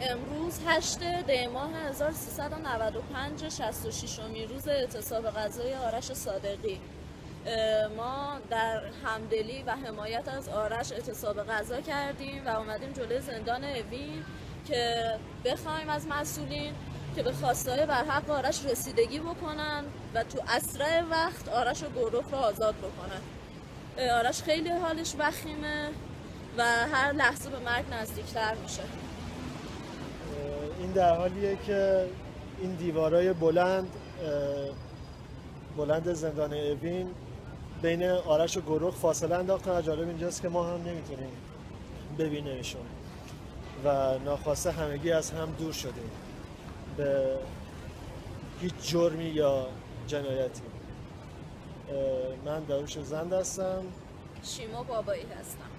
امروز 8 دی ماه 1395 66 می روز اعتصاب غذای آرش صادقی. ما در همدلی و حمایت از آرش اعتصاب غذا کردیم و اومدیم جلوی زندان اوین که بخوایم از مسئولین که به خواستای بر حق آرش رسیدگی بکنن و تو اسرع وقت آرش و گروخ رو آزاد بکنن. آرش خیلی حالش وخیمه و هر لحظه به مرگ نزدیکتر میشه. این در حالیه که این دیوارای بلند بلند زندان اوین بین آرش و گروخ فاصله انداختن جالب اینجاست که ما هم نمی‌تونیم ببینیمشون و ناخواسته همگی از هم دور شدیم. به هیچ جرمی یا جنایتی. من داروش زند هستم. شیما بابایی هستم.